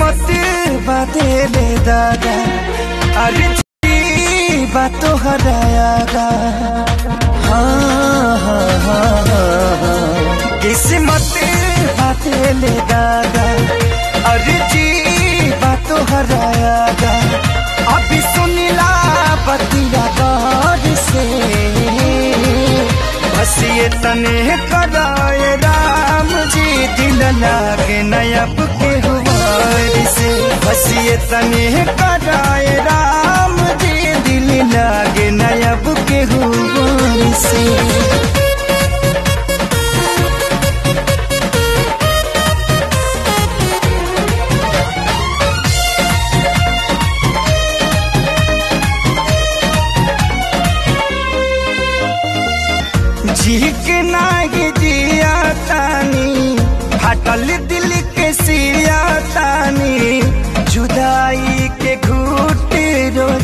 किस्मत बाते ले दादा अरे बात हरायागा हाँ हाँ हाँ हाँ। ले दादा अरे जी, बात हरायागा अभी सुनिला, बतिया गौर से। बस ये तने, कराए राम जी, दिल लागे नयब के से ये तने कराए राम जी, दिल लागे नयब के झीक नागे जिया तानी फाटल दिल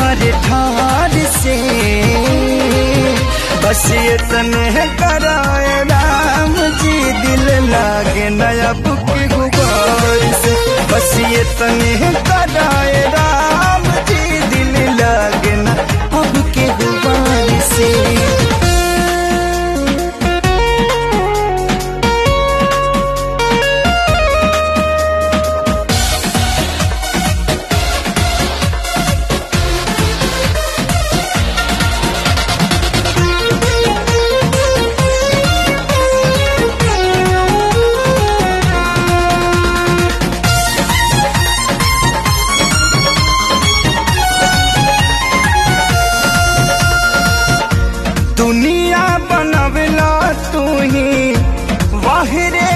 हर ठार से। बस ये है कराए राम जी, दिल लागे नया बुक गुबार से बस ये है कराए राम ही वाहिरे